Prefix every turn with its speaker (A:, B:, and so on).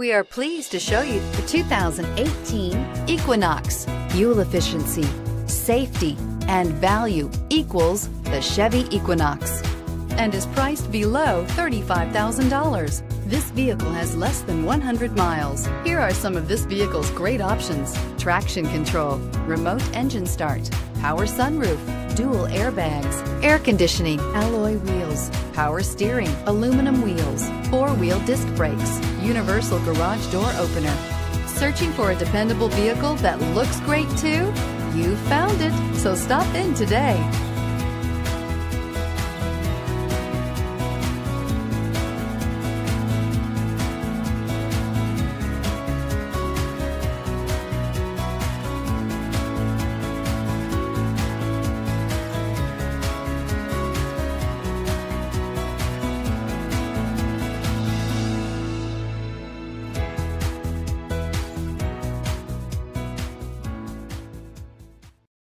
A: We are pleased to show you the 2018 Equinox. Fuel efficiency, safety, and value equals the Chevy Equinox and is priced below $35,000. This vehicle has less than 100 miles. Here are some of this vehicle's great options. Traction control, remote engine start, power sunroof, dual airbags, air conditioning, alloy wheels, power steering, aluminum wheels, four-wheel disc brakes, universal garage door opener. Searching for a dependable vehicle that looks great too? You found it, so stop in today.